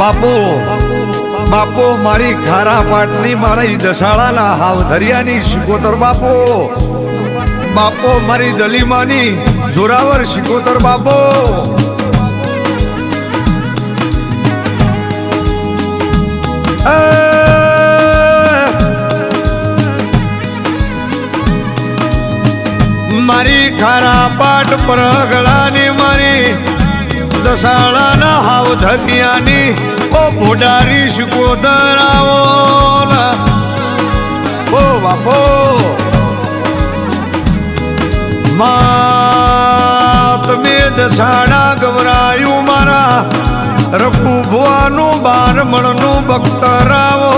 બાપુ બાપુ મારી ખારા પાટની મારી દશાળાના હાવ ધરિયાની શિકોતર બાપુ બાપો મારી દલીમાની જોરાવર શિકોતર બાપો મારી ખારા પાટ પરગળાની મારી દસાળાના હાવ ધનિયાની ઓ ભોડારી શિકોતર આવો ઓ બાપો. તમે દસાડા ગવરાયું મારા રઘુ ભુવાનું બારમણનું બખ્તરાવો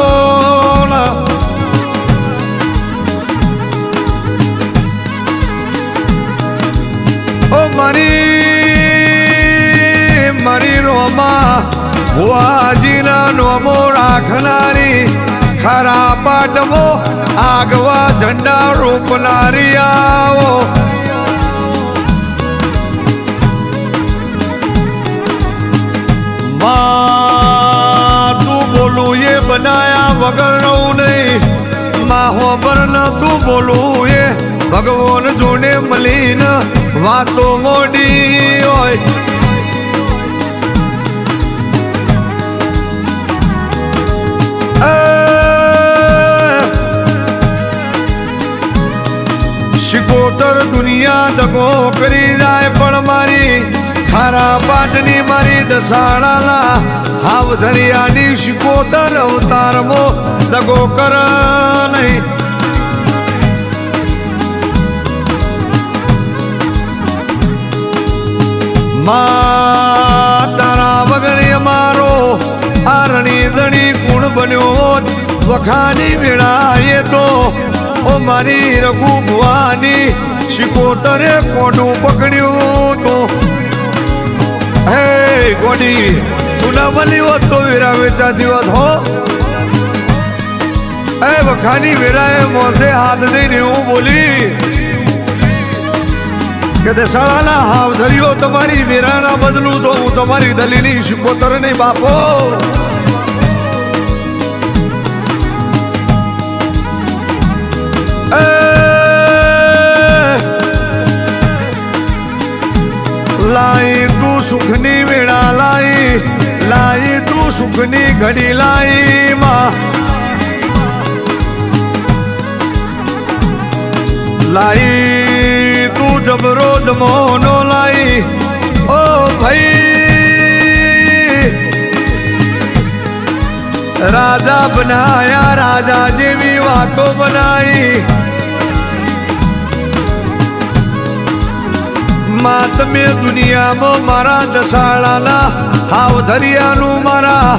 ઓ મારી મારી રોમા, ભુવાજીના રાખનારી, ખરા પાટમો આગવા ઝંડા રોપનારી આવો. તું બોલું એ બનાયા વગર રહું નહીં. માહો પર તું બોલું એ ભગવાન જોડે મલીન વાતો મોડી હોય. શિકોતર દુનિયા દગો કરી જાય પણ મારી ખારા પાટની મારી દસાણાલા હાવ ધરિયાની શિકોતર અવતારમો દગો કર નહીં. મા તારા વગર અમારો આરણી દણી બન્યો વખાની વેળાએ તો, ઓ મારી રઘુ ભવાની શિકોતરે કોડું પકડ્યું તો. હે ગોડી, તું ના મળી હોત તો વેરા વેચાતી હોત, હો. એ વખાની વેરાએ મોસે હાથ દઈને હું બોલી કે તે શાળાના હાવ ધર્યો તમારી વેરાના બદલું તો હું તમારી દલીની શિકોતર નહીં બાપો. લાઈ તું સુખની વેળા લાઈ લાઈ તું સુખની ઘડી લાઈ માં લાઈ તું જબરો જમોનો લાઈ ઓ ભાઈ રાજા બનાયા રાજા જેવી વાતો માં તમે દુનિયામાં મારા દસાળાના હાવ ધરિયાનું મારા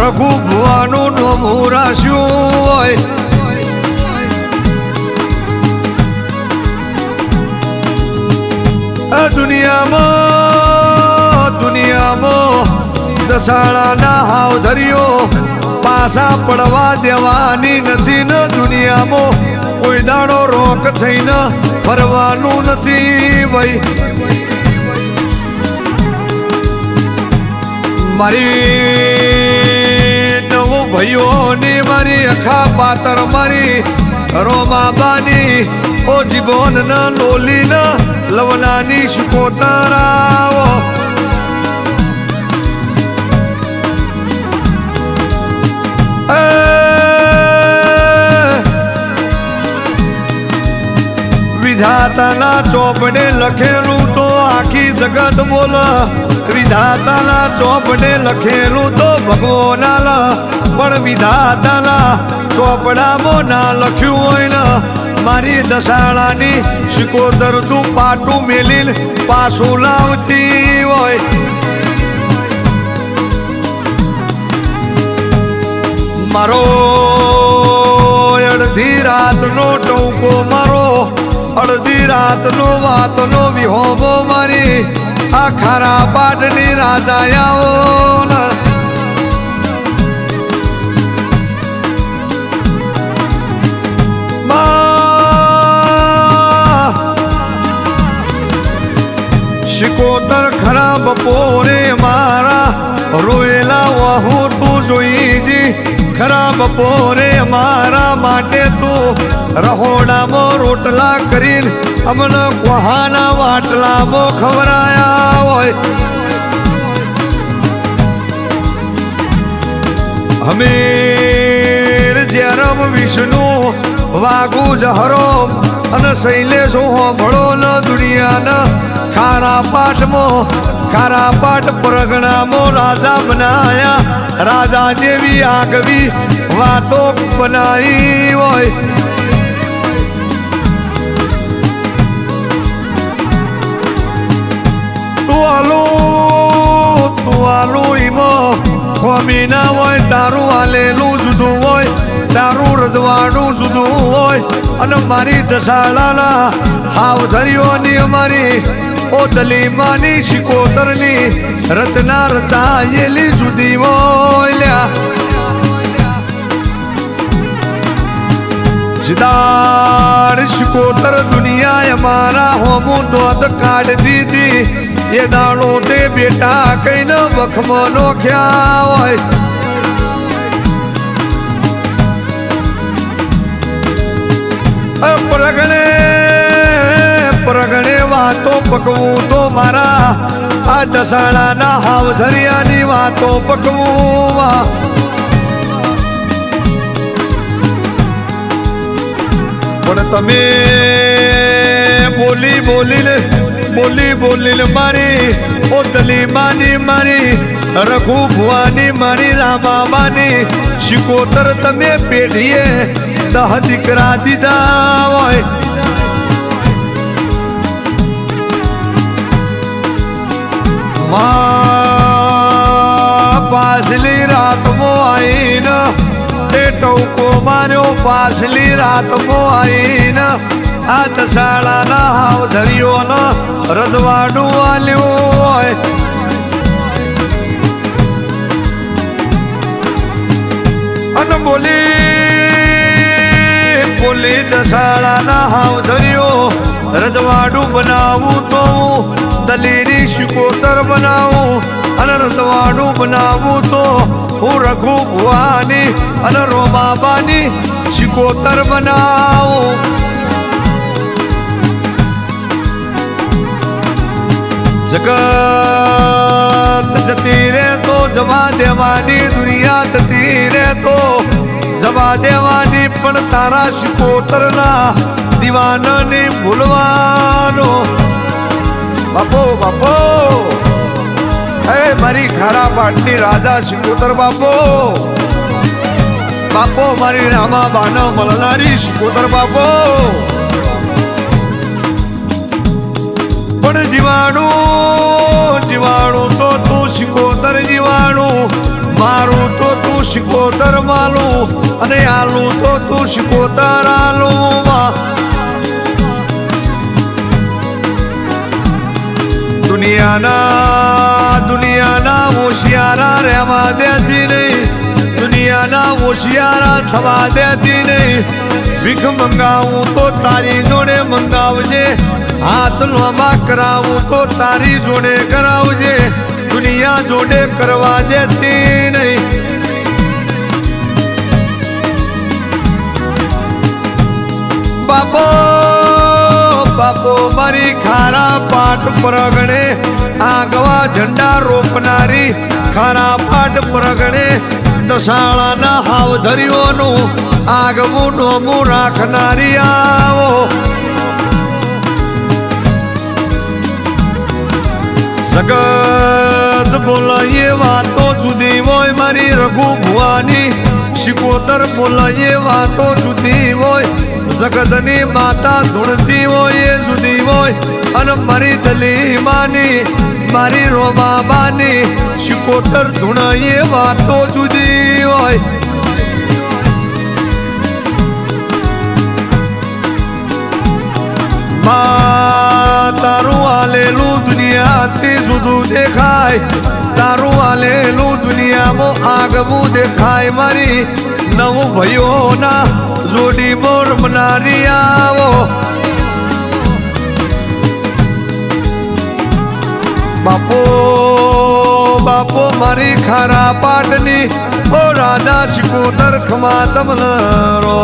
રઘુ ભુવાનું નોમું રાશ્યું હોય. દુનિયામાં દુનિયામાં દસાળાના હાવ ધર્યો પાસા પડવા દેવાની નથી ને દુનિયામાં. કોઈ દાડો રોક થઈને ફરવાનું નથી ભાઈ મારી નવો ભાઈઓ ની મારી અખા પાતર મારી રોમાબાની ઓ જીવન ન લોલી ન શિકોતરાવો વિધાતાના ચોપડે લખેલું તો આખી જગત બોલ વિધાતાના ચોપડે લખેલું તો ભગવાન પણ વિધાતાના ચોપડામાં ના લખ્યું હોય ને મારી દશાળાની શિકોતર તું પાટું મેલીને પાછું લાવતી હોય મારો અડધી રાતનો ટોકો મારો અડધી રાતનો વાતનો વિહોબો મારી આ ખરા પાટની રાજાયાઓ શિકોતર ખરા બપોરે મારા રોયેલા વહુ તું જોઈજી ખરા બપોરે મારા માટે તું રહોડામાં રોટલા કરીને અમને કોહાના વાટલામાં ખવરાયા હોય. હમીર જેરમ વિષ્ણુ વાગુ જહરો અને શૈલેષો હોંભળો ન દુનિયાના ખારા પાઠમાં, ખારા પાઠ પરગણામાં રાજા બનાયા. રાજા જેવી આગવી વાતો બનાવી હોય. આલુ, તું આલુ ઈમાં. ખોમી ના હોય, તારું આલેલું જુદું હોય. તારું રજવાડું જુદું હોય. અને મારી દશાળાના હાવ ધરીઓની અમારી ઓ દલીમાની શિકોતરની રચના રચાયેલી જુદી હોય. જિદાર શિકોતર દુનિયા અમારા હોમું દોધ કાઢ દીધી. એ દાણો તે બેટા કઈને વખમાં નોખ્યા હોય. પ્રગણે પ્રગણે વાતો પકવું તો મારા, આ દસાણાના હાવ ધરિયાની વાતો પકવું વા. પણ તમે બોલી બોલીને બોલી બોલીને મારી ઓ દલીમાની મારી રઘુ ભુવાની મારી રામામાની શિકોતર તમે પેઢીએ દહ દીકરા દીધા હોય માં પાછલી રાતમાં આવીને તે ટૌકો માર્યો પાછલી રાતમાં આવીને આ દશાળાના હાવ ધરીઓનો રજવાડું આલ્યું હોય. અને બોલી બોલી દશાળાના હાવ ધર્યો રજવાડું બનાવું તો દલેરી શિકોતર બનાવું, અને રજવાડું બનાવું તો હું રઘુ ભુવાની, અને રોમાબાની શિકોતર બનાવું. જગત જતી રે તો જવા દેવાની દુનિયા જતી રે તો જવા દેવાની પણ તારા શિકોતરના દીવાનને ભૂલવાનો બાપો બાપો હે મારી ખારા પાટની રાજા શિકોતર બાપો બાપો મારી રામા બાનો મળનારી શિકોતર બાપો પણ જીવાણું જીવાણું તો તું શિકોતર જીવાણું, મારું તો તું શિકોતર માલું, અને આલું તો તું શિકોતર આલું દુનિયાના દુનિયાના હોશિયારા રહેવા દેતી નહીં હોશિયારા થવા દેતી નહીં. ભીખ મંગાવું તો તારી જોડે મંગાવજે. હાથ લોમા કરાવું તો તારી જોડે કરાવજે. દુનિયા જોડે કરવા દેતી નહીં. બાપો બાપો, મારી ખારા પાટ પ્રગણે આગવા ઝંડા રોપનારી ખારા પાટ પ્રગણે દશાળાના હાવધરીઓનું આગવું નોમું રાખનારી આવો. સગત બોલાઈએ વાતો જુદી હોય મારી રઘુ ભુવાની શિકોતર બોલાઈએ વાતો જુદી હોય. જગતની માતા ધૂણતી હોય એ જુદી હોય. અને મારી દલીમાની, મારી રોમાબાની. શિકોતર ધૂણાઈએ વાતો જુદી હોયમાં તારું આલેલું દુનિયાથી જુદું દેખાય તારું આલેલું દુનિયામાં આગવું દેખાય મારી નવું ભાઈઓના જોડી મોર મનારી આવો બાપો બાપો મારી ખારા પાટની ઓ રાજા શિકોતર ખમા તમન રો